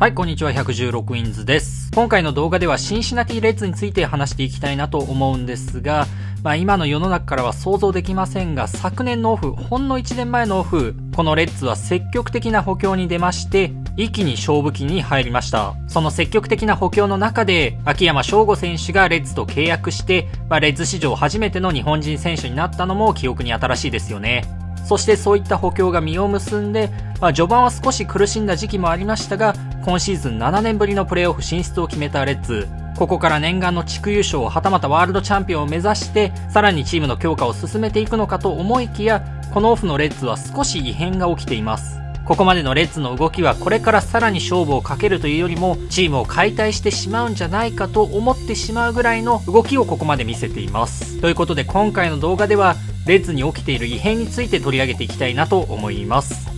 はい、こんにちは、116ウィンズです。今回の動画ではシンシナティレッズについて話していきたいなと思うんですが、まあ今の世の中からは想像できませんが、昨年のオフ、ほんの1年前のオフ、このレッズは積極的な補強に出まして、一気に勝負期に入りました。その積極的な補強の中で、秋山翔吾選手がレッズと契約して、まあ、レッズ史上初めての日本人選手になったのも記憶に新しいですよね。そしてそういった補強が実を結んで、まあ、序盤は少し苦しんだ時期もありましたが、今シーズン7年ぶりのプレーオフ進出を決めたレッズ。ここから念願の地区優勝、はたまたワールドチャンピオンを目指して、さらにチームの強化を進めていくのかと思いきや、このオフのレッズは少し異変が起きています。ここまでのレッズの動きはこれからさらに勝負をかけるというよりもチームを解体してしまうんじゃないかと思ってしまうぐらいの動きをここまで見せています。ということで今回の動画ではレッズに起きている異変について取り上げていきたいなと思います。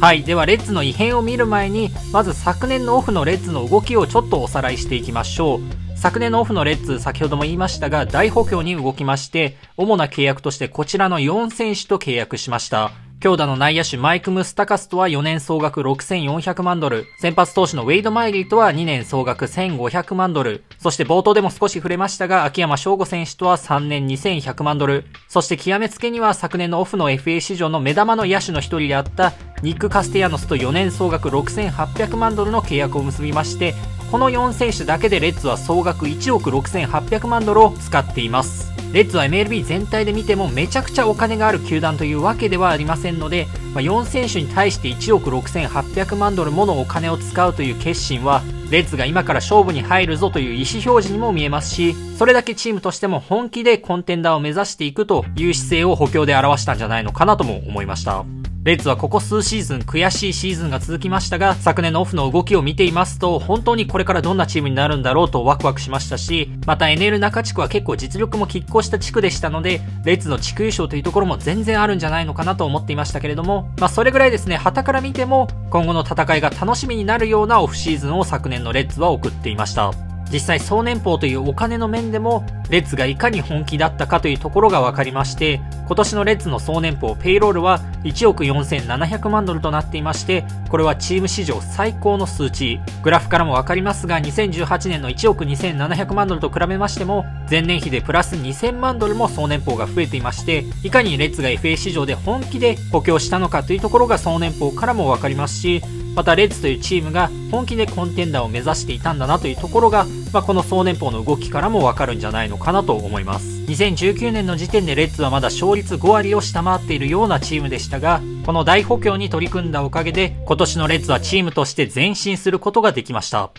はい。では、レッズの異変を見る前に、まず昨年のオフのレッズの動きをちょっとおさらいしていきましょう。昨年のオフのレッズ、先ほども言いましたが、大補強に動きまして、主な契約としてこちらの4選手と契約しました。強打の内野手マイク・ムスタカスとは4年総額6400万ドル、先発投手のウェイド・マイリーとは2年総額1500万ドル、そして冒頭でも少し触れましたが、秋山翔吾選手とは3年2100万ドル、そして極めつけには昨年のオフの FA 市場の目玉の野手の一人であったニック・カステヤノスと4年総額6800万ドルの契約を結びまして、この4選手だけでレッズは総額1億6800万ドルを使っています。レッズは MLB 全体で見てもめちゃくちゃお金がある球団というわけではありませんので、まあ、4選手に対して1億6800万ドルものお金を使うという決心は、レッズが今から勝負に入るぞという意思表示にも見えますし、それだけチームとしても本気でコンテンダーを目指していくという姿勢を補強で表したんじゃないのかなとも思いました。レッズはここ数シーズン悔しいシーズンが続きましたが、昨年のオフの動きを見ていますと、本当にこれからどんなチームになるんだろうとワクワクしましたし、また NL 中地区は結構実力も拮抗した地区でしたので、レッズの地区優勝というところも全然あるんじゃないのかなと思っていましたけれども、まあそれぐらいですね、旗から見ても、今後の戦いが楽しみになるようなオフシーズンを昨年のレッズは送っていました。実際総年俸というお金の面でも、レッツがいかに本気だったかというところが分かりまして、今年のレッツの総年俸ペイロールは1億4700万ドルとなっていまして、これはチーム史上最高の数値。グラフからも分かりますが、2018年の1億2700万ドルと比べましても、前年比でプラス2000万ドルも総年俸が増えていまして、いかにレッツが FA 市場で本気で補強したのかというところが総年俸からも分かりますし、またレッズというチームが本気でコンテンダーを目指していたんだなというところが、まあ、この総年俸の動きからもわかるんじゃないのかなと思います。2019年の時点でレッズはまだ勝率5割を下回っているようなチームでしたが、この大補強に取り組んだおかげで、今年のレッズはチームとして前進することができました。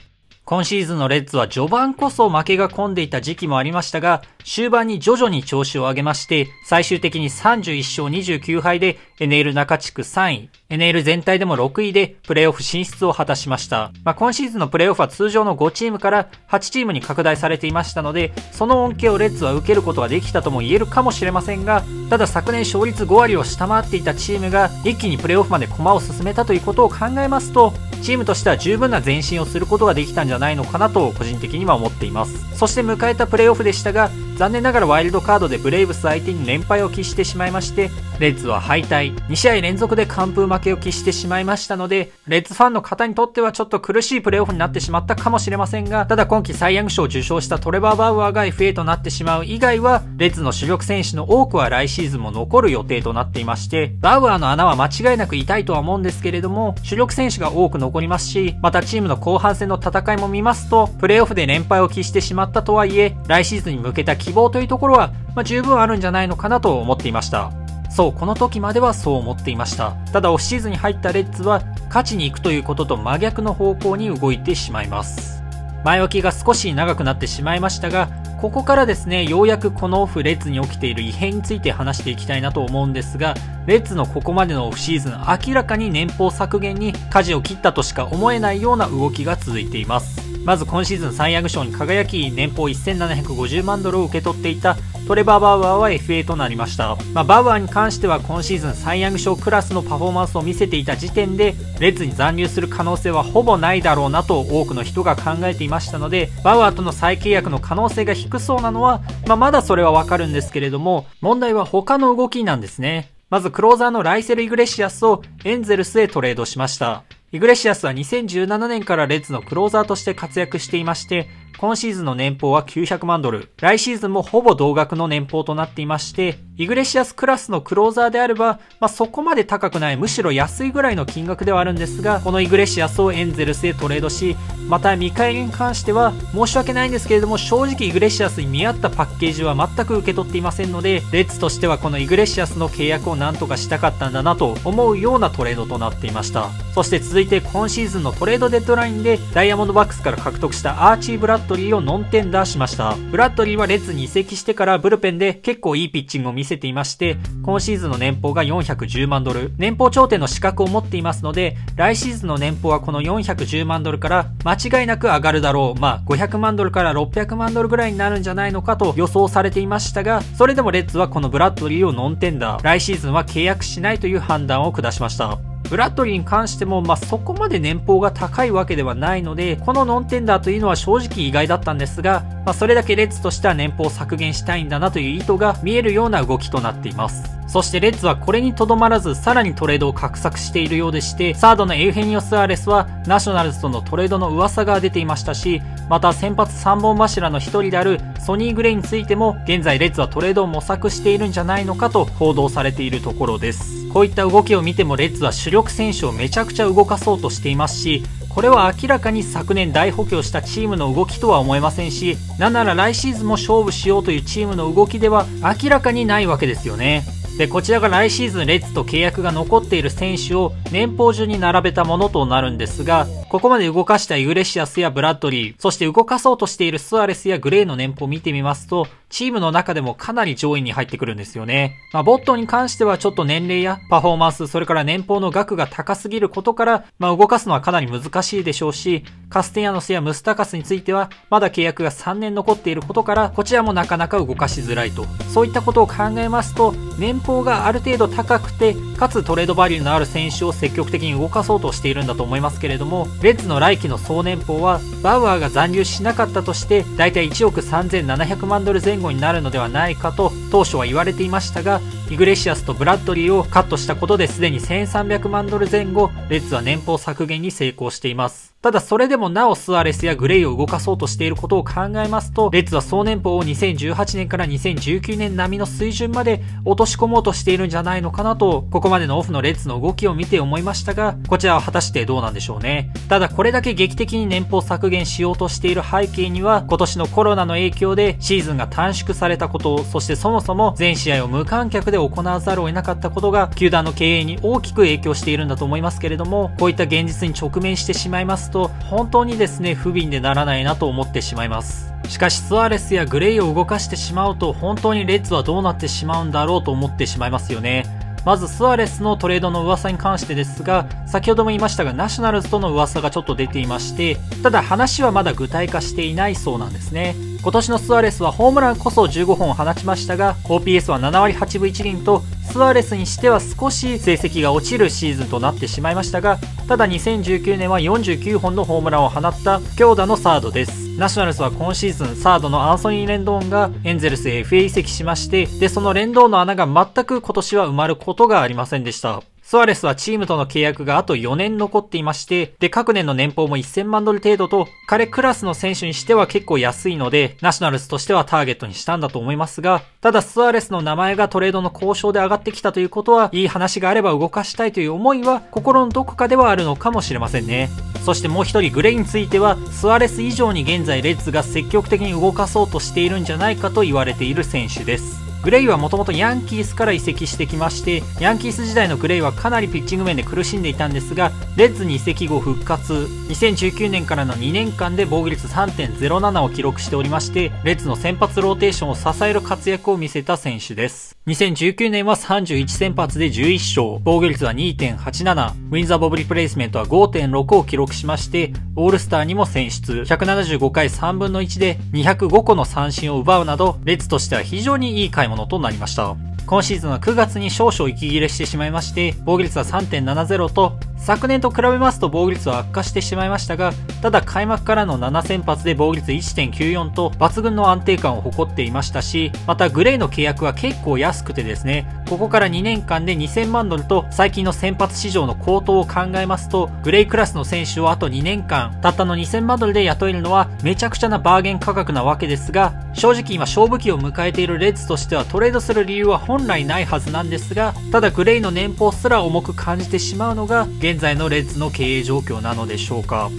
今シーズンのレッズは序盤こそ負けが込んでいた時期もありましたが、終盤に徐々に調子を上げまして、最終的に31勝29敗で NL 中地区3位、NL 全体でも6位でプレーオフ進出を果たしました。まあ、今シーズンのプレーオフは通常の5チームから8チームに拡大されていましたので、その恩恵をレッズは受けることができたとも言えるかもしれませんが、ただ昨年勝率5割を下回っていたチームが一気にプレーオフまで駒を進めたということを考えますと、チームとしては十分な前進をすることができたんじゃないのかなと個人的には思っています。そして迎えたプレーオフでしたが、残念ながらワイルドカードでブレイブス相手に連敗を喫してしまいまして、レッズは敗退、2試合連続で完封負けを喫してしまいましたので、レッズファンの方にとってはちょっと苦しいプレーオフになってしまったかもしれませんが、ただ今季サイ・ヤング賞を受賞したトレバー・バウアーが FA となってしまう以外は、レッズの主力選手の多くは来シーズンも残る予定となっていまして、バウアーの穴は間違いなく痛いとは思うんですけれども、主力選手が多く残りますし、またチームの後半戦の戦いも見ますと、プレーオフで連敗を喫してしまったとはいえ、来シーズンに向けた希望というところは、まあ、十分あるんじゃないのかなと思っていました。そう、この時まではそう思っていました。ただオフシーズンに入ったレッズは、勝ちに行くということと真逆の方向に動いてしまいます。前置きが少し長くなってしまいましたが、ここからですね、ようやくこのオフレッズに起きている異変について話していきたいなと思うんですが、レッズのここまでのオフシーズン明らかに年俸削減に舵を切ったとしか思えないような動きが続いています。まず今シーズンサイ・ヤング賞に輝き年俸1750万ドルを受け取っていたトレバー・バウアーは FA となりました。まあ、バウアーに関しては今シーズンサイ・ヤング賞クラスのパフォーマンスを見せていた時点で、レッズに残留する可能性はほぼないだろうなと多くの人が考えていましたので、バウアーとの再契約の可能性が低そうなのは、まあ、まだそれはわかるんですけれども、問題は他の動きなんですね。まずクローザーのライセル・イグレシアスをエンゼルスへトレードしました。イグレシアスは2017年からレッズのクローザーとして活躍していまして、今シーズンの年俸は900万ドル。来シーズンもほぼ同額の年俸となっていまして、イグレシアスクラスのクローザーであれば、まあ、そこまで高くない、むしろ安いぐらいの金額ではあるんですが、このイグレシアスをエンゼルスへトレードし、また見返りに関しては、申し訳ないんですけれども、正直イグレシアスに見合ったパッケージは全く受け取っていませんので、レッツとしてはこのイグレシアスの契約をなんとかしたかったんだなと思うようなトレードとなっていました。そして続いて今シーズンのトレードデッドラインで、ダイヤモンドバックスから獲得したアーチー・ブラッドリーをノンテンダーしました。ブラッドリーはレッズに移籍してからブルペンで結構いいピッチングを見せていまして、今シーズンの年俸が410万ドル、年俸調停の資格を持っていますので、来シーズンの年俸はこの410万ドルから間違いなく上がるだろう。まあ、500万ドルから600万ドルぐらいになるんじゃないのかと予想されていましたが、それでもレッズはこのブラッドリーをノンテンダー、来シーズンは契約しないという判断を下しました。ブラッドリーに関しても、まあ、そこまで年俸が高いわけではないので、このノンテンダーというのは正直意外だったんですが、まあ、それだけレッズとしては年俸を削減したいんだなという意図が見えるような動きとなっています。そしてレッズはこれにとどまらず、さらにトレードを画策しているようでして、サードのエウヘニオス・アーレスは、ナショナルズとのトレードの噂が出ていましたし、また先発3本柱の一人であるソニー・グレイについても、現在レッズはトレードを模索しているんじゃないのかと報道されているところです。こういった動きを見てもレッズは主力選手をめちゃくちゃ動かそうとしていますし、これは明らかに昨年大補強したチームの動きとは思えませんし、なんなら来シーズンも勝負しようというチームの動きでは明らかにないわけですよね。で、こちらが来シーズンレッツと契約が残っている選手を年俸順に並べたものとなるんですが、ここまで動かしたイグレシアスやブラッドリー、そして動かそうとしているスアレスやグレーの年俸を見てみますと、チームの中でもかなり上位に入ってくるんですよね。まあ、ボットに関してはちょっと年齢やパフォーマンス、それから年俸の額が高すぎることから、まあ、動かすのはかなり難しいでしょうし、カステヤノスやムスタカスについては、まだ契約が3年残っていることから、こちらもなかなか動かしづらいと。そういったことを考えますと、年俸がある程度高くて、かつトレードバリューのある選手を積極的に動かそうとしているんだと思いますけれども、レッズの来季の総年俸は、バウアーが残留しなかったとして、だいたい1億3700万ドル前後になるのではないかと当初は言われていましたが、イグレシアスとブラッドリーをカットしたことですでに1300万ドル前後、レッズは年俸削減に成功しています。ただそれでもなおスアレスやグレイを動かそうとしていることを考えますと、レッズは総年俸を2018年から2019年並みの水準まで落とし込もうとしているんじゃないのかなと、ここまでのオフのレッズの動きを見て思いましたが、こちらは果たしてどうなんでしょうね。ただこれだけ劇的に年俸削減しようとしている背景には、今年のコロナの影響でシーズンが短縮されたこと、そしてそもそも全試合を無観客で行わざるを得なかったことが、球団の経営に大きく影響しているんだと思いますけれども、こういった現実に直面してしまいますと、と本当にですね、不憫でならないなと思ってしまいます。しかしスアレスやグレイを動かしてしまうと本当にレッズはどうなってしまうんだろうと思ってしまいますよね。まずスアレスのトレードの噂に関してですが、先ほども言いましたが、ナショナルズとの噂がちょっと出ていまして、ただ話はまだ具体化していないそうなんですね。今年のスアレスはホームランこそ15本を放ちましたが、OPS は7割8分1厘と、スアレスにしては少し成績が落ちるシーズンとなってしまいましたが、ただ2019年は49本のホームランを放った強打のサードです。ナショナルズは今シーズンサードのアンソニー・レンドーンがエンゼルスへ FA 移籍しまして、で、そのレンドーンの穴が全く今年は埋まることがありませんでした。スアレスはチームとの契約があと4年残っていまして、で、各年の年俸も1000万ドル程度と、彼クラスの選手にしては結構安いので、ナショナルズとしてはターゲットにしたんだと思いますが、ただスアレスの名前がトレードの交渉で上がってきたということは、いい話があれば動かしたいという思いは、心のどこかではあるのかもしれませんね。そしてもう一人グレイについては、スアレス以上に現在レッズが積極的に動かそうとしているんじゃないかと言われている選手です。グレイはもともとヤンキースから移籍してきまして、ヤンキース時代のグレイはかなりピッチング面で苦しんでいたんですが、レッズに移籍後復活、2019年からの2年間で防御率3.07を記録しておりまして、レッズの先発ローテーションを支える活躍を見せた選手です。2019年は31先発で11勝、防御率は2.87、ウィンザーボブリプレイスメントは5.6を記録しまして、オールスターにも選出、175回3分の1で205個の三振を奪うなど、レッズとしては非常にいい回買い物となりました。今シーズンは9月に少々息切れしてしまいまして、防御率は3.70と、昨年と比べますと防御率は悪化してしまいましたが、ただ開幕からの7先発で防御率1.94と抜群の安定感を誇っていましたし、またグレイの契約は結構安くてですね、ここから2年間で2000万ドルと最近の先発市場の高騰を考えますと、グレイクラスの選手をあと2年間、たったの2000万ドルで雇えるのはめちゃくちゃなバーゲン価格なわけですが、正直今勝負期を迎えているレッズとしてはトレードする理由は本来ないはずなんですが、ただグレイの年俸すら重く感じてしまうのが現現在のレッズの経営状況なのでしょうか。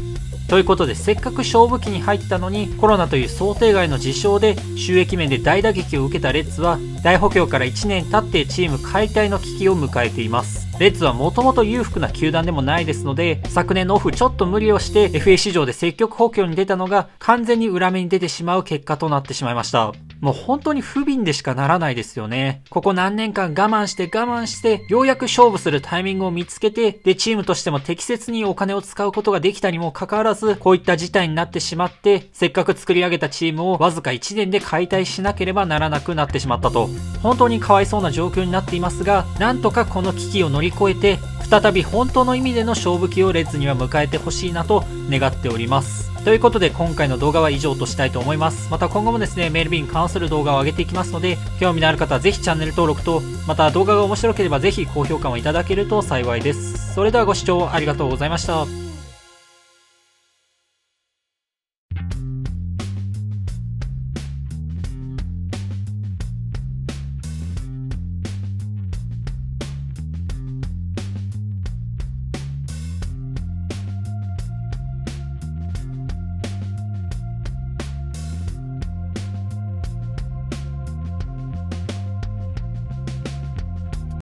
ということで、せっかく勝負期に入ったのに、コロナという想定外の事象で収益面で大打撃を受けたレッズは、大補強から1年経ってチーム解体の危機を迎えています。レッズはもともと裕福な球団でもないですので、昨年のオフちょっと無理をして FA 市場で積極補強に出たのが完全に裏目に出てしまう結果となってしまいました。もう本当に不憫でしかならないですよね。ここ何年間我慢して我慢して、ようやく勝負するタイミングを見つけて、で、チームとしても適切にお金を使うことができたにもかかわらず、こういった事態になってしまって、せっかく作り上げたチームをわずか1年で解体しなければならなくなってしまったと。本当にかわいそうな状況になっていますが、なんとかこの危機を乗り越えて、再び本当の意味での勝負期をレッズには迎えてほしいなと願っております。ということで今回の動画は以上としたいと思います。また今後もですね、メール便に関する動画を上げていきますので、興味のある方はぜひチャンネル登録と、また動画が面白ければぜひ高評価をいただけると幸いです。それではご視聴ありがとうございました。